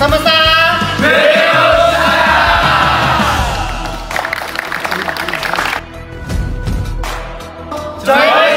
三八三，没有加油！